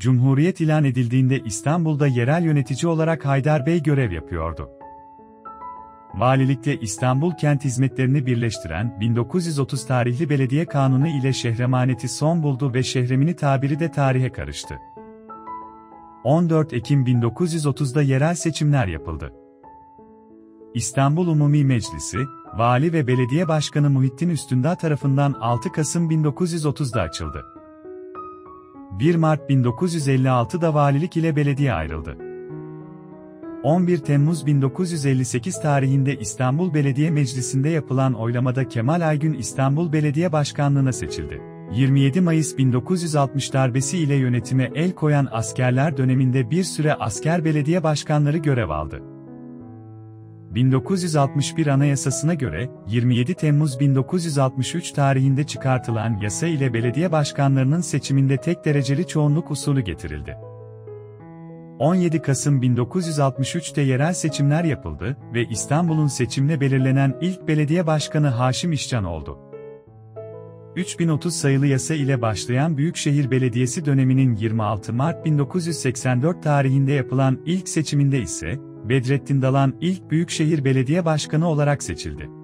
Cumhuriyet ilan edildiğinde İstanbul'da yerel yönetici olarak Haydar Bey görev yapıyordu. Valilikte İstanbul kent hizmetlerini birleştiren 1930 tarihli belediye kanunu ile şehremaneti son buldu ve şehremini tabiri de tarihe karıştı. 14 Ekim 1930'da yerel seçimler yapıldı. İstanbul Umumi Meclisi, Vali ve Belediye Başkanı Muhittin Üstündağ tarafından 6 Kasım 1930'da açıldı. 1 Mart 1956'da valilik ile belediye ayrıldı. 11 Temmuz 1958 tarihinde İstanbul Belediye Meclisi'nde yapılan oylamada Kemal Aygün İstanbul Belediye Başkanlığına seçildi. 27 Mayıs 1960 darbesi ile yönetime el koyan askerler döneminde bir süre asker belediye başkanları görev aldı. 1961 Anayasasına göre, 27 Temmuz 1963 tarihinde çıkartılan yasa ile belediye başkanlarının seçiminde tek dereceli çoğunluk usulü getirildi. 17 Kasım 1963'te yerel seçimler yapıldı ve İstanbul'un seçimle belirlenen ilk belediye başkanı Haşim İşcan oldu. 3030 sayılı yasa ile başlayan Büyükşehir Belediyesi döneminin 26 Mart 1984 tarihinde yapılan ilk seçiminde ise, Bedrettin Dalan ilk Büyükşehir Belediye Başkanı olarak seçildi.